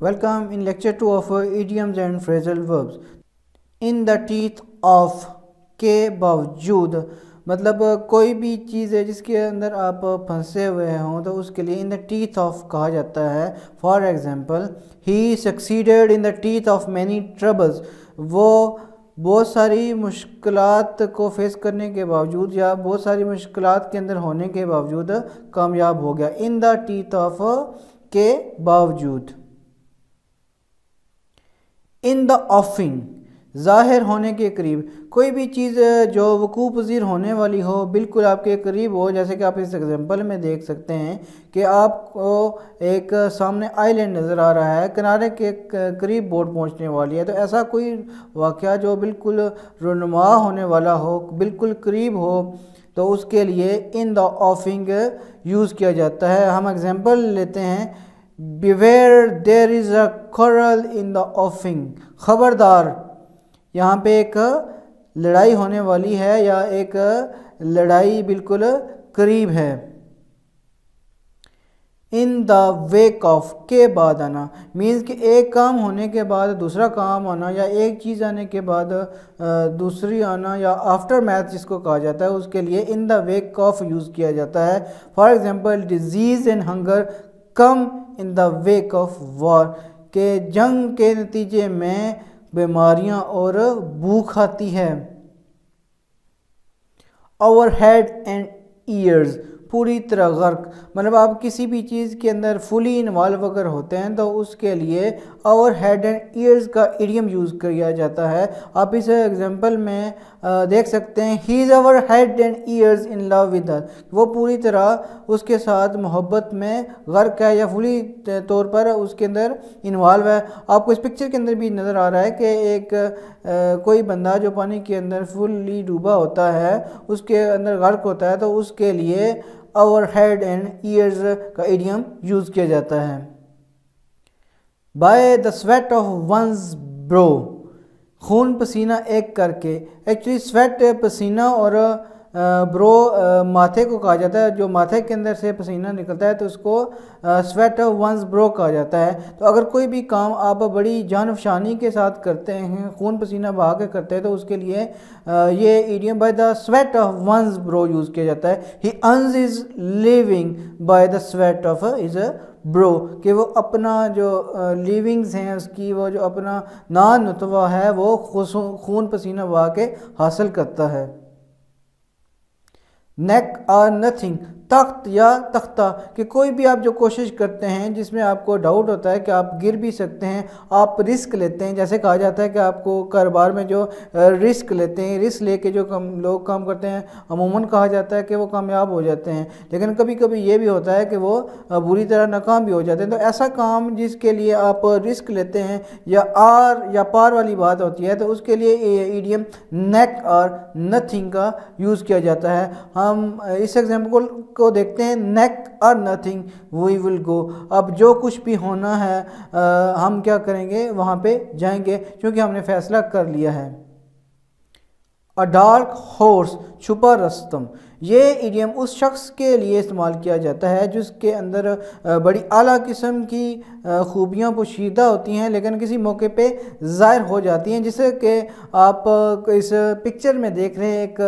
Welcome in lecture 2 of idioms and phrasal verbs. In the teeth of के बावजूद मतलब कोई भी चीज़ है जिसके अंदर आप फंसे हुए हों तो उसके लिए इन द टीथ ऑफ़ कहा जाता है। For example he succeeded in the teeth of many troubles वो बहुत सारी मुश्किल को फेस करने के बावजूद या बहुत सारी मुश्किल के अंदर होने के बावजूद कामयाब हो गया। इन द टीथ ऑफ़ के बावजूद। इन द ऑफिंग, ज़ाहिर होने के करीब। कोई भी चीज़ जो वकू पजीर होने वाली हो, बिल्कुल आपके करीब हो। जैसे कि आप इस एग्ज़ाम्पल में देख सकते हैं कि आपको एक सामने आइलैंड नज़र आ रहा है, किनारे के करीब बोट पहुँचने वाली है। तो ऐसा कोई वाक़ जो बिल्कुल रुनमा होने वाला हो, बिल्कुल करीब हो तो उसके लिए इन द ऑफिंग यूज़ किया जाता है। हम एग्ज़ाम्पल लेते हैं बिवेयर देर इज़ अ करल इन द ऑफिंग ख़बरदार, यहाँ पे एक लड़ाई होने वाली है या एक लड़ाई बिल्कुल करीब है। इन द वेक ऑफ़ के बाद आना मीन्स कि एक काम होने के बाद दूसरा काम आना या एक चीज़ आने के बाद दूसरी आना या आफ्टर मैथ जिसको कहा जाता है, उसके लिए in the wake of use किया जाता है। For example disease and hunger come in the wake of war के जंग के नतीजे में बीमारियाँ और भूख आती है। ओवर हेड एंड ईयर्स पूरी तरह गर्क। मतलब आप किसी भी चीज़ के अंदर फुली इन्वॉल्व अगर होते हैं तो उसके लिए ओवर हेड एंड ईयर्स का इडियम यूज़ किया जाता है। आप इस एग्जांपल में देख सकते हैं। He is over head and ears in love with her वो पूरी तरह उसके साथ मोहब्बत में गर्क है या फुली तौर पर उसके अंदर इन्वॉल्व है। आपको इस पिक्चर के अंदर भी नज़र आ रहा है कि एक आ, कोई बंदा जो पानी के अंदर फुली डूबा होता है उसके अंदर गर्क होता है तो उसके लिए आवर हेड एंड ईयर्स का एडियम यूज़ किया जाता है। By the sweat of one's brow खून पसीना एक करके एक्चुअली स्वेट पसीना और ब्रो माथे को कहा जाता है। जो माथे के अंदर से पसीना निकलता है तो उसको स्वेट ऑफ़ वंस ब्रो कहा जाता है। तो अगर कोई भी काम आप बड़ी जान फशानी के साथ करते हैं, खून पसीना बहा के करते हैं तो उसके लिए ये idiom by the sweat of one's brow use किया जाता है। He earns his living by the sweat of his brow कि वो अपना जो लिविंग्स हैं, उसकी वो जो अपना नान नुतवा है, वो खून पसीना बहा के हासिल करता है। नेक आर नथिंग तख्त या तख्ता, कि कोई भी आप जो कोशिश करते हैं, जिसमें आपको डाउट होता है कि आप गिर भी सकते हैं, आप रिस्क लेते हैं। जैसे कहा जाता है कि आपको कारोबार में जो रिस्क लेते हैं रिस्क लेके जो कम, लोग काम करते हैं, अमूमन कहा जाता है कि वो कामयाब हो जाते हैं। लेकिन कभी कभी ये भी होता है कि वो बुरी तरह नाकाम भी हो जाते हैं। तो ऐसा काम जिसके लिए आप रिस्क लेते हैं, या आर, या पार वाली बात होती है तो उसके लिए ईडियम नेक और नथिंग का यूज़ किया जाता है। हम इस एग्ज़ाम्पल को देखते हैं नेक और नथिंग वी विल गो अब जो कुछ भी होना है आ, हम क्या करेंगे वहाँ पे जाएँगे क्योंकि हमने फैसला कर लिया है। अ डार्क हॉर्स छुपा रस्तम ये इडियम उस शख्स के लिए इस्तेमाल किया जाता है जिसके अंदर बड़ी अली किस्म की खूबियाँ पोशीदा होती हैं, लेकिन किसी मौके पर ज़ाहिर हो जाती हैं जिससे कि आप इस पिक्चर में देख रहे हैं, एक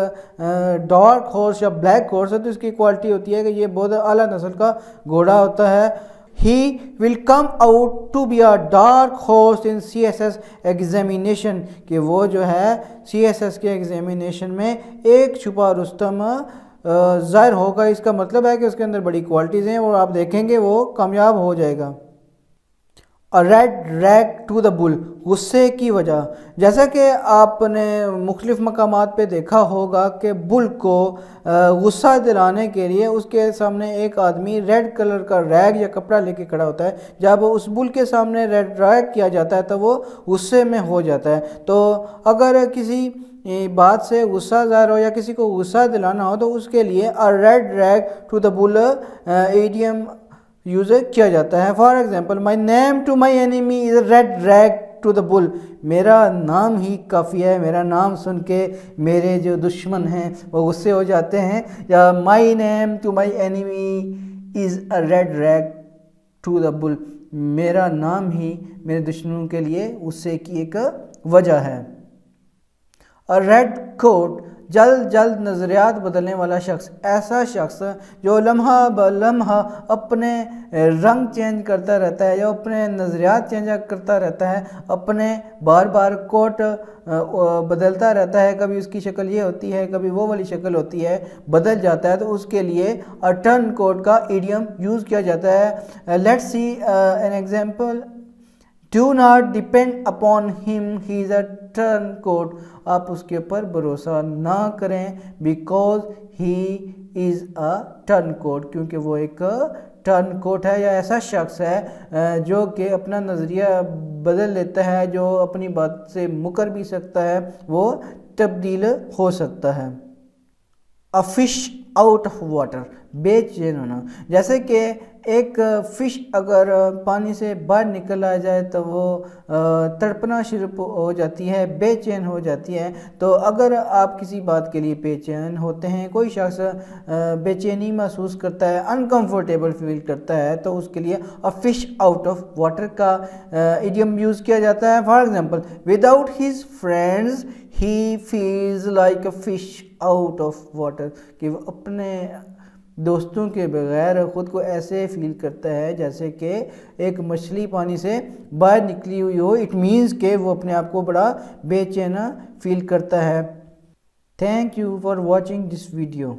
डार्क हॉर्स या ब्लैक हॉर्स है तो इसकी क्वालिटी होती है कि ये बहुत अली नस्ल का घोड़ा होता है। He out to be to dark a in C S S examination, कि वो जो है सी एस एस के एग्जामिनेशन में एक छुपा रुस्तम ज़ाहिर होगा इसका मतलब है कि उसके अंदर बड़ी क्वालिटीज़ हैं और आप देखेंगे वो कामयाब हो जाएगा। Red rag to the bull गुस्से की वजह। जैसा कि आपने मुख्तलिफ़ मकाम पर देखा होगा कि बुल को गुस्सा दिलाने के लिए उसके सामने एक आदमी रेड कलर का रैग या कपड़ा लेके खड़ा होता है। जब उस बुल के सामने रेड रैग किया जाता है तो वो गुस्से में हो जाता है। तो अगर किसी बात से गुस्सा ज़ाहिर हो या किसी को गुस्सा दिलाना हो तो उसके लिए a red rag to the bull idiom use किया जाता है। For example my name to my enemy is red rag to the bull मेरा नाम ही काफ़ी है, मेरा नाम सुन के मेरे जो दुश्मन हैं, वो गुस्से हो जाते हैं। या my name to my enemy is a red rag to the bull मेरा नाम ही मेरे दुश्मनों के लिए उससे की एक वजह है। और रेड कोट जल्द जल्द नज़रियात बदलने वाला शख्स, ऐसा शख्स जो लम्हा ब लम्हा अपने रंग चेंज करता रहता है जो अपने नज़रियात चेंज करता रहता है, अपने बार बार कोट बदलता रहता है, कभी उसकी शक्ल ये होती है, कभी वो वाली शक्ल होती है, बदल जाता है तो उसके लिए टर्न कोट का ईडियम यूज़ किया जाता है। Let's see an example do not depend upon him he is a turncoat आप उसके ऊपर भरोसा ना करें because he is a turncoat क्योंकि वो एक टर्न कोट है या ऐसा शख्स है जो कि अपना नज़रिया बदल लेता है, जो अपनी बात से मुकर भी सकता है, वो तब्दील हो सकता है। A fish out of water बेचैन होना। जैसे कि एक फ़िश अगर पानी से बाहर निकल आ जाए तो वो तड़पना शुरू हो जाती है, बेचैन हो जाती है। तो अगर आप किसी बात के लिए बेचैन होते हैं, कोई शख्स बेचैनी महसूस करता है अनकंफर्टेबल फील करता है तो उसके लिए a fish out of water का इडियम यूज़ किया जाता है। For example without his friends he feels like a fish out of water कि अपने दोस्तों के बगैर ख़ुद को ऐसे फील करता है जैसे कि एक मछली पानी से बाहर निकली हुई हो। इट मीन्स के वो अपने आप को बड़ा बेचैना फील करता है। Thank you for watching this video